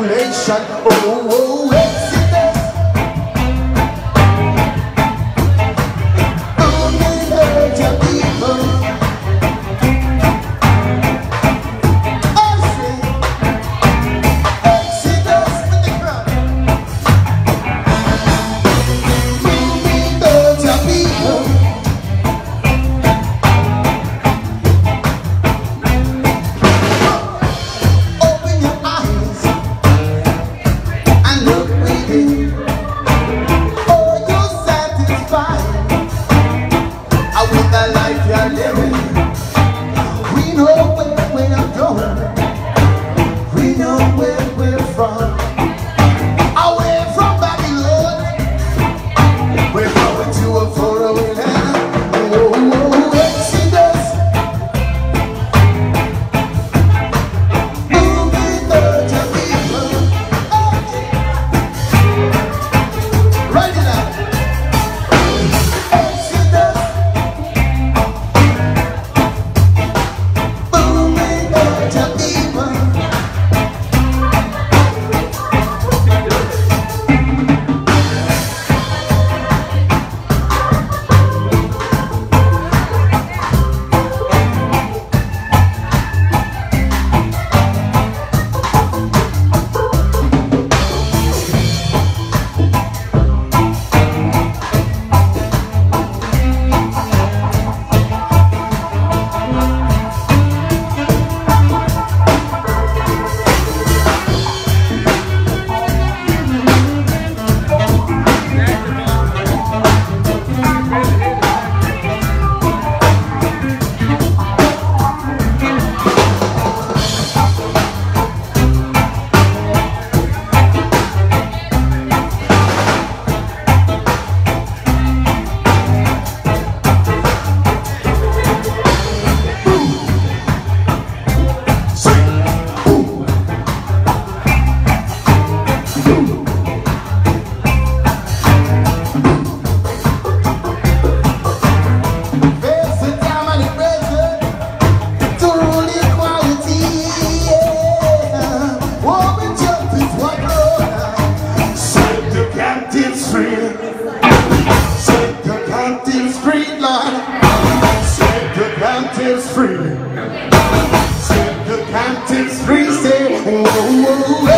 Oh, oh, oh free. freezing.